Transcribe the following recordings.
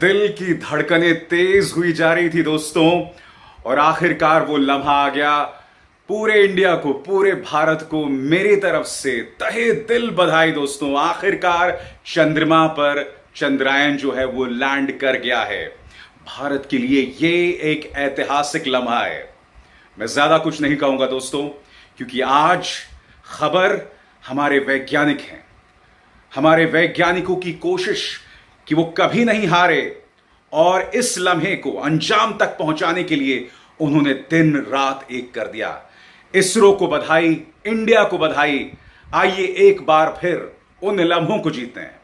दिल की धड़कनें तेज हुई जा रही थी दोस्तों, और आखिरकार वो लम्हा आ गया। पूरे इंडिया को, पूरे भारत को मेरी तरफ़ से तहे दिल बधाई दोस्तों। आखिरकार चंद्रमा पर चंद्रायन जो है वो लैंड कर गया है। भारत के लिए ये एक ऐतिहासिक लम्हा है। मैं ज़्यादा कुछ नहीं कहूँगा दोस्तों, क्योंकि आज खबर हमारे वैज्ञानिक हैं। हमारे वैज्ञानिकों की कोशिश कि वो कभी नहीं हारे और इस लम्हे को अंजाम तक पहुँचाने के लिए उन्होंने दिन रात एक कर दिया। इसरो को बधाई, इंडिया को बधाई। आइए एक बार फिर उन लम्हों को जीते हैं।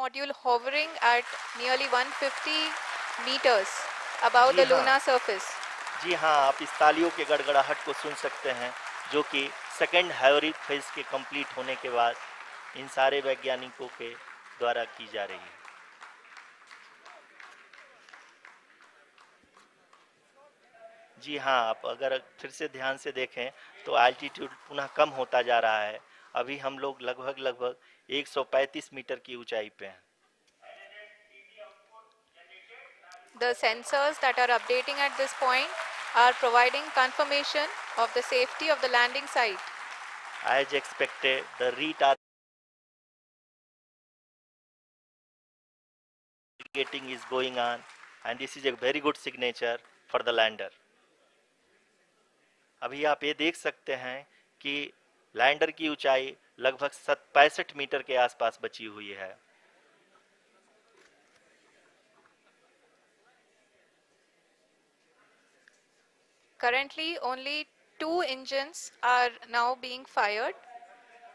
Module hovering at nearly 150 meters above the जी हाँ। lunar surface. जी हाँ आप इस तालियों के गड़गड़ाहट को सुन सकते हैं जो कि सेकेंड हायोरिक फ़ेज़ के कंप्लीट होने के बाद इन सारे वैज्ञानिकों के द्वारा की जा रही है जी हाँ आप अगर फिर से ध्यान से देखें तो एल्टीट्यूड पुनः कम होता जा रहा है अभी हम लोग लगभग लगभग 135 मीटर की ऊंचाई पे हैं The sensors that are updating at this point are providing confirmation of the safety of the landing site. As expected, the retargeting is going on and this is a very good signature for the lander. अभी आप ये देख सकते हैं कि lander की ऊंचाई लगभग पैंसठ मीटर के आसपास बची हुई है Currently, only two engines are now being fired,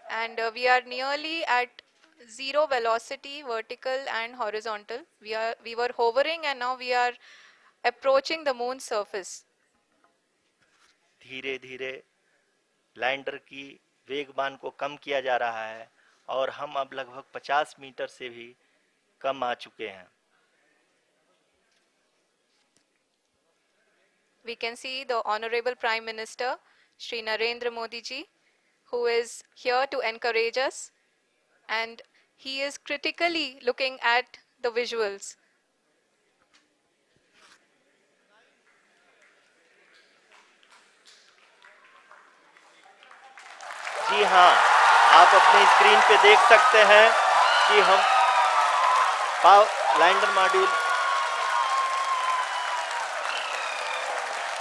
and uh, we are nearly at zero velocity, vertical and horizontal. We are we were hovering, and now we are approaching the moon surface. धीरे धीरे lander की वेगमान को कम किया जा रहा है और हम अब लगभग 50 मीटर से भी कम आ चुके हैं we can see the Honorable Prime Minister, Sri Narendra Modi ji, who is here to encourage us and he is critically looking at the visuals. जी हाँ आप अपने स्क्रीन पे देख सकते हैं कि हम lander module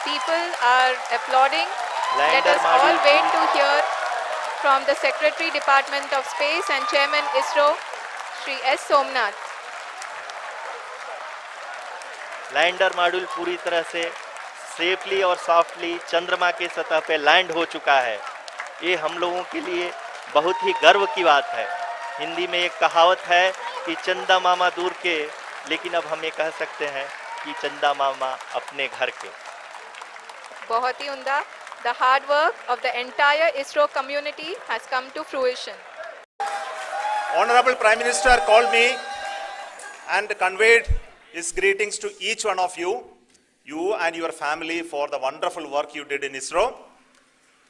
People are applauding. Lander Let us all wait to hear from the Secretary Department of Space and Chairman ISRO, Sri S. Somnath. Lander module पूरी तरह से सेफली और सॉफ्टली चंद्रमा के सतह पे लैंड हो चुका है ये हम लोगों के लिए बहुत ही गर्व की बात है हिंदी में एक कहावत है कि चंदा मामा दूर के लेकिन अब हम ये कह सकते हैं कि चंदा मामा अपने घर के बहुत ही उमदा. The hard work of the entire ISRO community has come to fruition. Honorable Prime Minister called me and conveyed his greetings to each one of you, you and your family for the wonderful work you did in ISRO.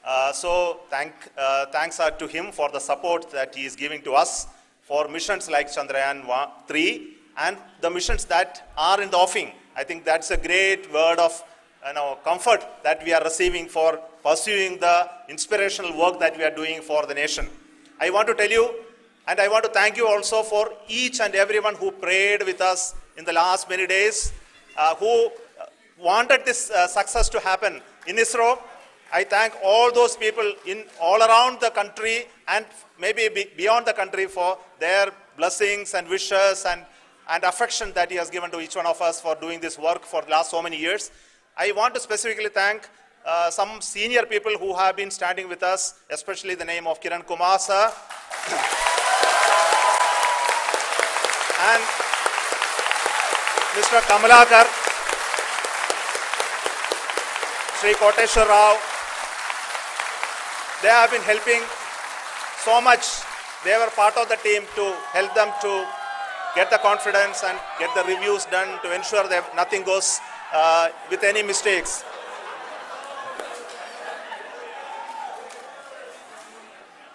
Uh, so thank, uh, thanks are to him for the support that he is giving to us for missions like Chandrayaan 3 and the missions that are in the offing. I think that's a great word of you know, comfort that we are receiving for pursuing the inspirational work that we are doing for the nation. I want to tell you, and I want to thank you also for each and everyone who prayed with us in the last many days, uh, who wanted this uh, success to happen in ISRO. I thank all those people in all around the country and maybe be beyond the country for their blessings and wishes and, and affection that he has given to each one of us for doing this work for the last so many years. I want to specifically thank uh, some senior people who have been standing with us, especially the name of Kiran Kumar sir. and Mr. Kamalakar, Sri Koteshwar Rao. They have been helping so much. They were part of the team to help them to get the confidence and get the reviews done to ensure that nothing goes uh, with any mistakes.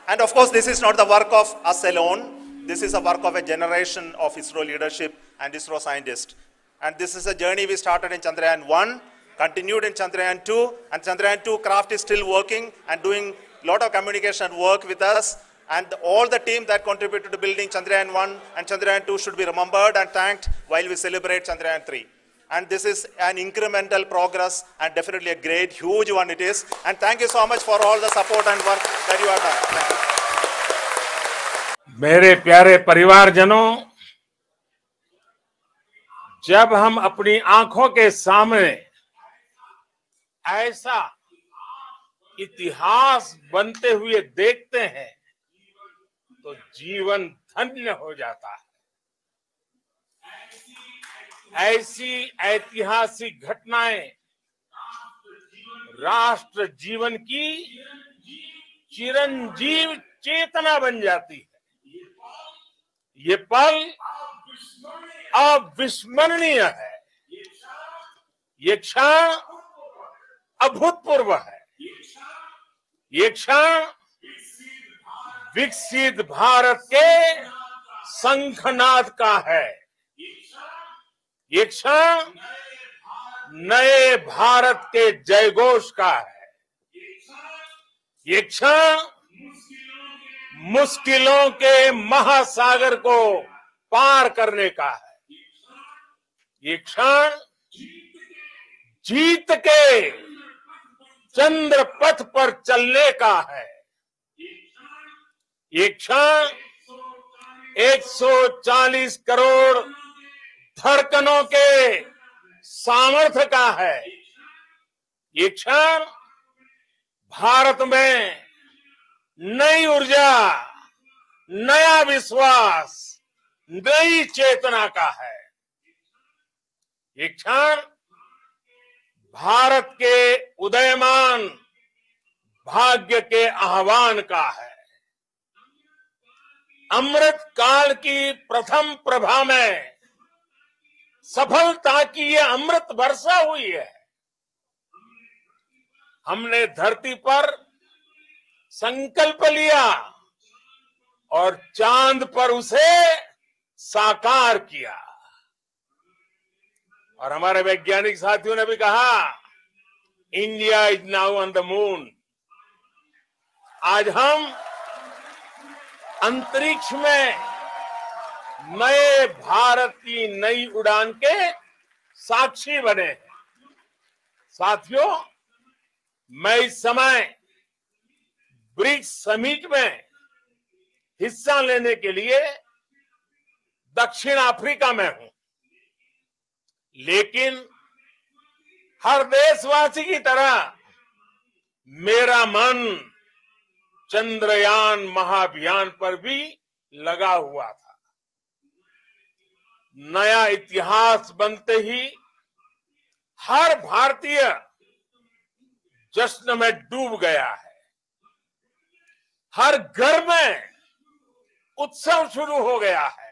And of course, this is not the work of us alone. This is a work of a generation of ISRO leadership and ISRO scientists. And this is a journey we started in Chandrayaan 1, continued in Chandrayaan 2, and Chandrayaan 2 craft is still working and doing a lot of communication work with us. And all the team that contributed to building Chandrayaan 1 and Chandrayaan 2 should be remembered and thanked while we celebrate Chandrayaan 3. And this is an incremental progress and definitely a great, huge one it is. And thank you so much for all the support and work that you have done. Thank you. मेरे प्यारे परिवारजनों जब हम अपनी आँखों के सामने ऐसा इतिहास बनते हुए देखते हैं तो जीवन धन्य हो जाता है ऐसी ऐतिहासिक घटनाएँ राष्ट्र जीवन की चिरंजीव चेतना बन जाती है। ये पल अविस्मरणीय है। ये क्षण अभूतपूर्व है। ये क्षण विकसित भारत के शंखनाद का है। ये क्षण नए भारत के जयघोष का है। ये क्षण मुश्किलों के महासागर को पार करने का है। ये क्षण जीत के चंद्र पथ पर चलने का है। ये क्षण 140 करोड़ धड़कनों के सामर्थ्य का है। ये क्षण भारत में नई ऊर्जा, नया विश्वास, नई चेतना का है। ये क्षण भारत के उदयमान, भाग्य के आह्वान का है। अमृत काल की प्रथम प्रभा में सफलता की ये अमृत वर्षा हुई है। हमने धरती पर संकल्प लिया और चाँद पर उसे साकार किया। और हमारे वैज्ञानिक साथियों ने भी कहा, India is now on the moon. आज हम अंतरिक्ष में नए भारत की नई उड़ान के साक्षी बने हैं। साथियों, मैं इस समय ब्रिक्स समिट में हिस्सा लेने के लिए दक्षिण अफ्रीका में हूँ। लेकिन हर देशवासी की तरह मेरा मन चंद्रयान महाअभियान पर भी लगा हुआ था। नया इतिहास बनते ही हर भारतीय जश्न में डूब गया है। हर घर में उत्सव शुरू हो गया है।